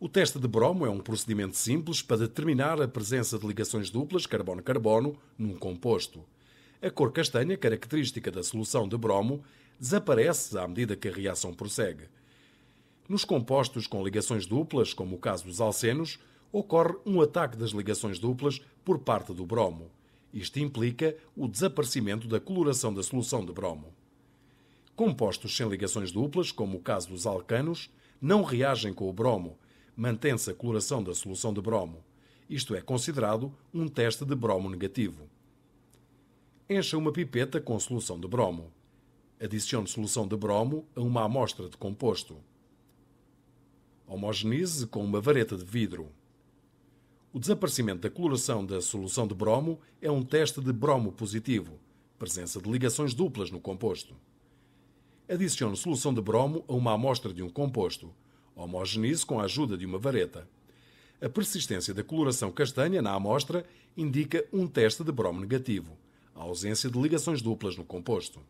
O teste de bromo é um procedimento simples para determinar a presença de ligações duplas carbono-carbono num composto. A cor castanha, característica da solução de bromo, desaparece à medida que a reação prossegue. Nos compostos com ligações duplas, como o caso dos alcenos, ocorre um ataque das ligações duplas por parte do bromo. Isto implica o desaparecimento da coloração da solução de bromo. Compostos sem ligações duplas, como o caso dos alcanos, não reagem com o bromo, mantém-se a coloração da solução de bromo. Isto é considerado um teste de bromo negativo. Encha uma pipeta com solução de bromo. Adicione solução de bromo a uma amostra de composto. Homogenize com uma vareta de vidro. O desaparecimento da coloração da solução de bromo é um teste de bromo positivo, presença de ligações duplas no composto. Adicione solução de bromo a uma amostra de um composto Homogenize com a ajuda de uma vareta. A persistência da coloração castanha na amostra indica um teste de bromo negativo, a ausência de ligações duplas no composto.